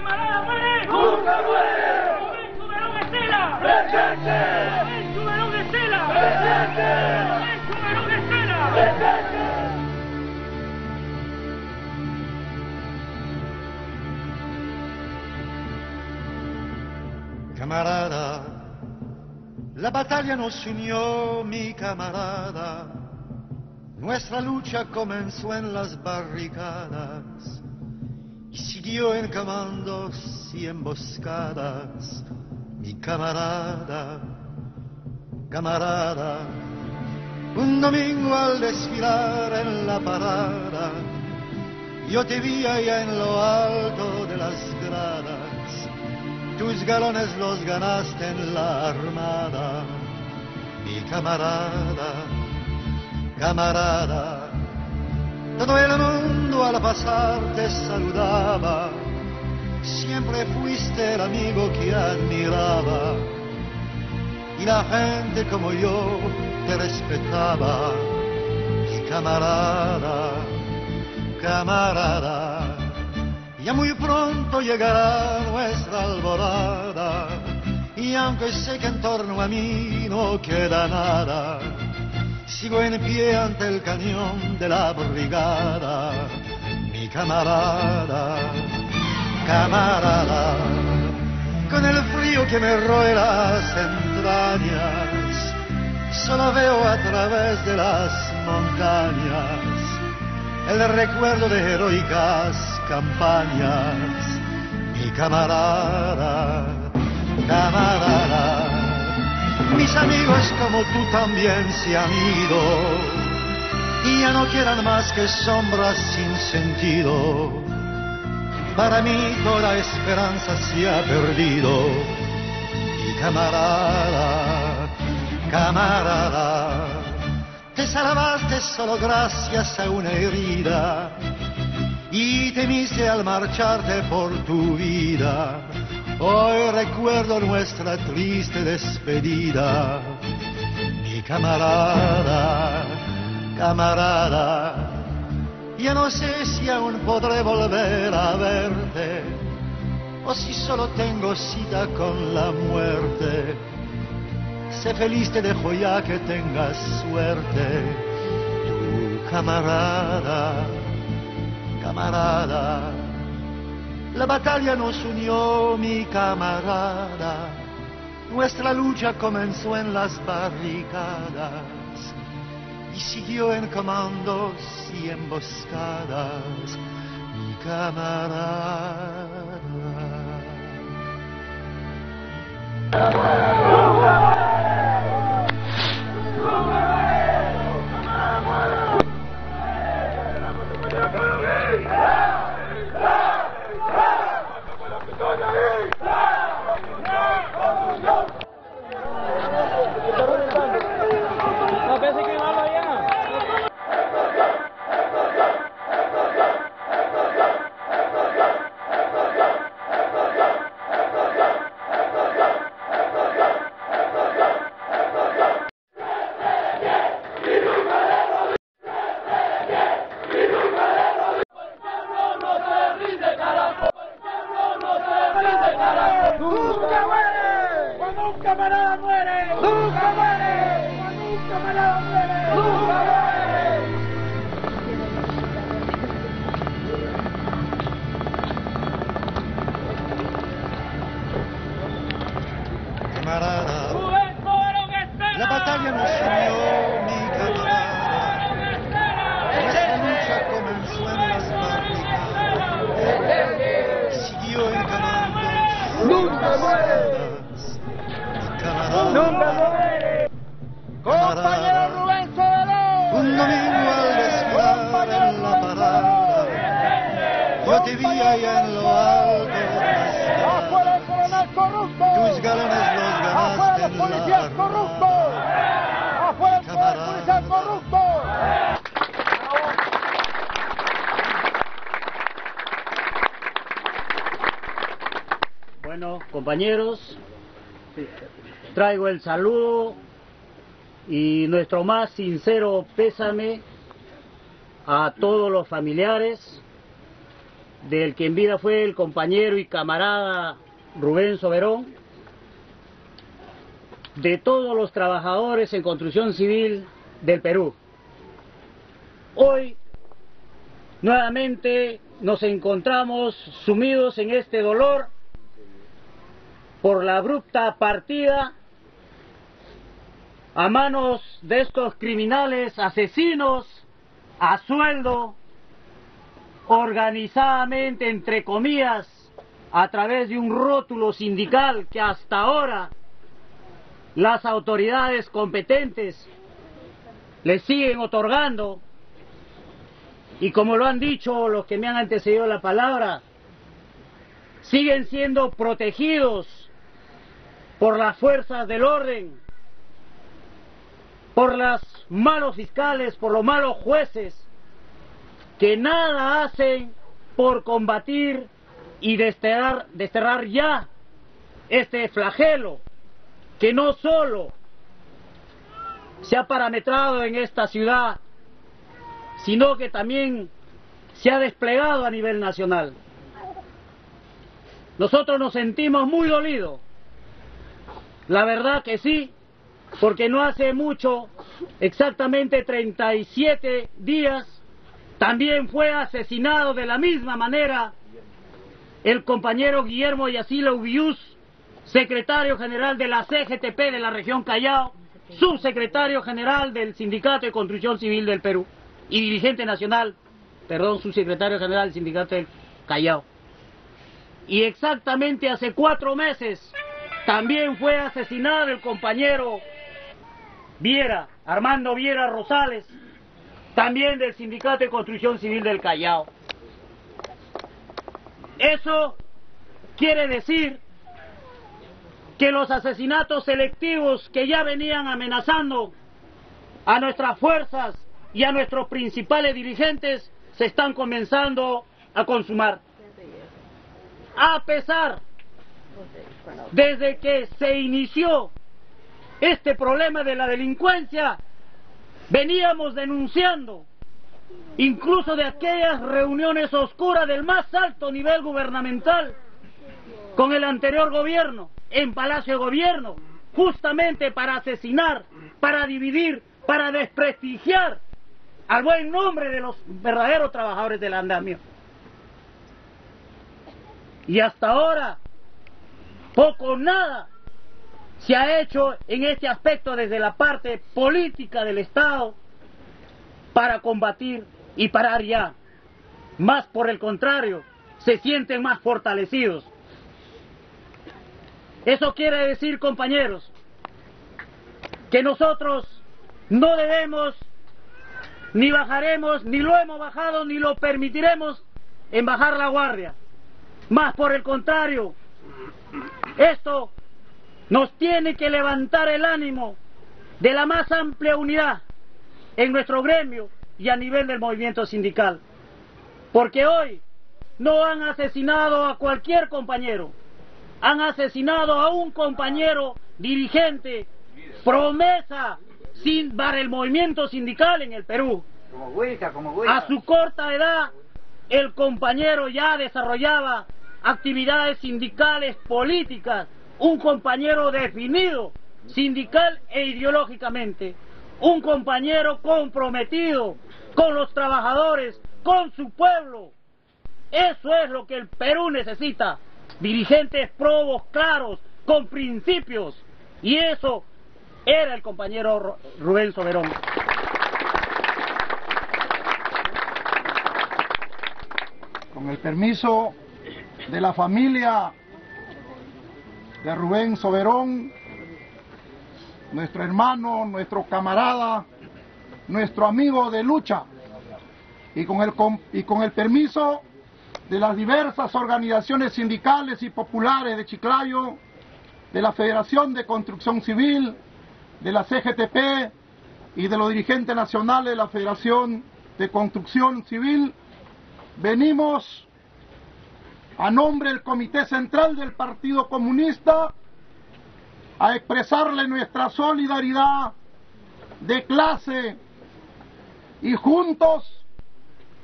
camarada muere! ¡Nunca muere! ¡Rubén Chumerón Estela! ¡Presente! ¡Rubén Chumerón Estela! ¡Presente! ¡Rubén Chumerón Estela! ¡Presente! Camarada, la batalla nos unió, mi camarada. Nuestra lucha comenzó en las barricadas y siguió en comandos y emboscadas. Mi camarada, camarada, un domingo al desfilar en la parada, yo te vi allá en lo alto de las gradas tus galones los ganaste en la armada, mi camarada, camarada. Todo el mundo al pasar te saludaba, siempre fuiste el amigo que admiraba. Y la gente como yo te respetaba, camarada, camarada. Ya muy pronto llegará nuestra alborada y aunque sé que en torno a mí no queda nada, sigo en pie ante el cañón de la brigada, mi camarada, camarada, con el frío que me roe las entrañas, solo veo a través de las montañas el recuerdo de heroicas campañas, mi camarada, camarada. Mis amigos como tú también se han ido y ya no quieran más que sombras sin sentido. Para mí toda esperanza se ha perdido, mi camarada, camarada te salvaste solo gracias a una herida y temiste al marcharte por tu vida. Hoy recuerdo nuestra triste despedida. Mi camarada, camarada, ya no sé si aún podré volver a verte o si solo tengo cita con la muerte Sé feliz, te dejo ya que tengas suerte. Tu camarada, camarada, la batalla nos unió, mi camarada. Nuestra lucha comenzó en las barricadas y siguió en comandos y emboscadas, mi camarada. ¡Nunca domingo al desfilar en la parada, yo te en lo alto de. Tus galones los ¡Afuera ganaste en la Camarada. Bueno, compañeros, traigo el saludo y nuestro más sincero pésame a todos los familiares del que en vida fue el compañero y camarada Rubén Soberón, de todos los trabajadores en construcción civil del Perú. Hoy, nuevamente, nos encontramos sumidos en este dolor por la abrupta partida a manos de estos criminales asesinos a sueldo, organizadamente, entre comillas, a través de un rótulo sindical que hasta ahora las autoridades competentes le siguen otorgando. Y como lo han dicho los que me han antecedido la palabra, siguen siendo protegidos por las fuerzas del orden, por los malos fiscales, por los malos jueces, que nada hacen por combatir y desterrar, desterrar ya este flagelo que no solo se ha parametrado en esta ciudad, sino que también se ha desplegado a nivel nacional. Nosotros nos sentimos muy dolidos, la verdad que sí, porque no hace mucho, exactamente 37 días, también fue asesinado de la misma manera el compañero Guillermo Yacilo Ubius, secretario general de la CGTP de la región Callao, subsecretario general del Sindicato de Construcción Civil del Perú y dirigente nacional, perdón, subsecretario general del Sindicato del Callao. Y exactamente hace cuatro meses también fue asesinado el compañero Viera, Armando Viera Rosales, también del Sindicato de Construcción Civil del Callao. Eso quiere decir que los asesinatos selectivos que ya venían amenazando a nuestras fuerzas y a nuestros principales dirigentes se están comenzando a consumar. A pesar, desde que se inició este problema de la delincuencia, veníamos denunciando incluso de aquellas reuniones oscuras del más alto nivel gubernamental con el anterior gobierno, en Palacio de Gobierno, justamente para asesinar, para dividir, para desprestigiar al buen nombre de los verdaderos trabajadores del andamio. Y hasta ahora, poco o nada se ha hecho en este aspecto desde la parte política del Estado para combatir y parar ya. Más por el contrario, se sienten más fortalecidos. Eso quiere decir, compañeros, que nosotros no debemos, ni bajaremos, ni lo hemos bajado, ni lo permitiremos en bajar la guardia. Más por el contrario, esto nos tiene que levantar el ánimo de la más amplia unidad en nuestro gremio y a nivel del movimiento sindical. Porque hoy no han asesinado a cualquier compañero, han asesinado a un compañero dirigente, promesa sin dar el movimiento sindical en el Perú. A su corta edad, el compañero ya desarrollaba actividades sindicales políticas, un compañero definido sindical e ideológicamente, un compañero comprometido con los trabajadores, con su pueblo. Eso es lo que el Perú necesita dirigentes probos, claros, con principios. Y eso era el compañero Rubén Soberón. Con el permiso de la familia de Rubén Soberón, nuestro hermano, nuestro camarada, nuestro amigo de lucha, y con el, y con el permiso de las diversas organizaciones sindicales y populares de Chiclayo, de la Federación de Construcción Civil, de la CGTP y de los dirigentes nacionales de la Federación de Construcción Civil, venimos a nombre del Comité Central del Partido Comunista a expresarle nuestra solidaridad de clase y juntos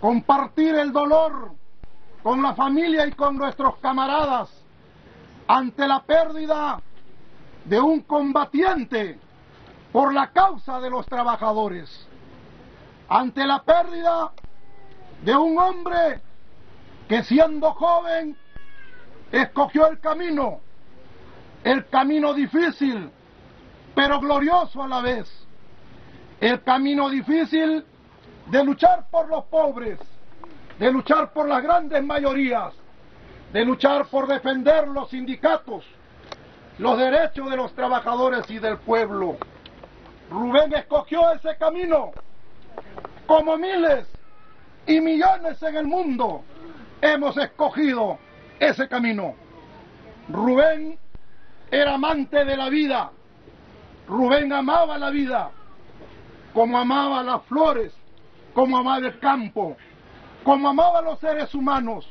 compartir el dolor con la familia y con nuestros camaradas ante la pérdida de un combatiente por la causa de los trabajadores, ante la pérdida de un hombre que siendo joven escogió el camino, el camino difícil, pero glorioso a la vez, el camino difícil de luchar por los pobres, de luchar por las grandes mayorías, de luchar por defender los sindicatos, los derechos de los trabajadores y del pueblo. Rubén escogió ese camino, como miles y millones en el mundo hemos escogido ese camino. Rubén era amante de la vida, Rubén amaba la vida, como amaba las flores, como amaba el campo, como amaba los seres humanos.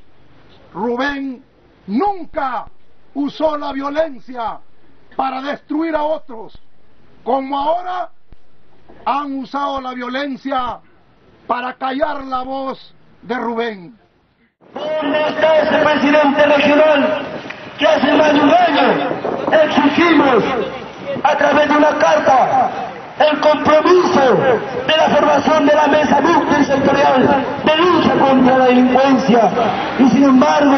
Rubén nunca usó la violencia para destruir a otros, como ahora han usado la violencia para callar la voz de Rubén. ¿Dónde está ese presidente regional que hace más de un año exigimos a través de una carta el compromiso de la formación de la mesa multisectorial de lucha contra la delincuencia. Y sin embargo,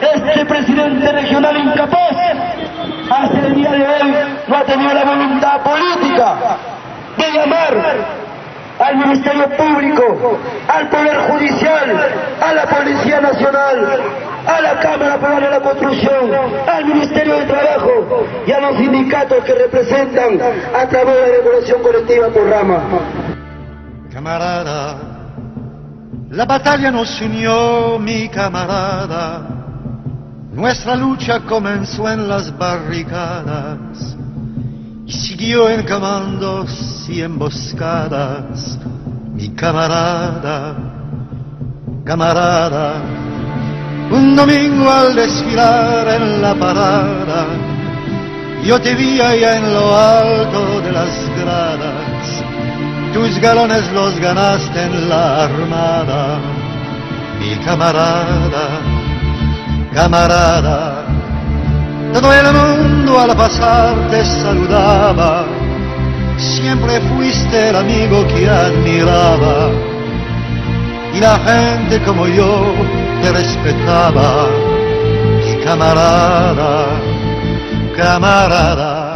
este presidente regional incapaz, hasta el día de hoy, no ha tenido la voluntad política de llamar al Ministerio Público, al Poder Judicial, a la Policía Nacional, a la Cámara Peruana de la Construcción, al Ministerio de Trabajo y a los sindicatos que representan a través de la regulación colectiva por rama. Camarada, la batalla nos unió, mi camarada. Nuestra lucha comenzó en las barricadas y siguió en comandos y emboscadas, mi camarada, camarada. Un domingo al desfilar en la parada, yo te vi allá en lo alto de las gradas, tus galones los ganaste en la armada, mi camarada, camarada. Todo el mundo al pasar te saludaba, siempre fuiste el amigo que admiraba, y la gente como yo te respetaba, camarada, camarada.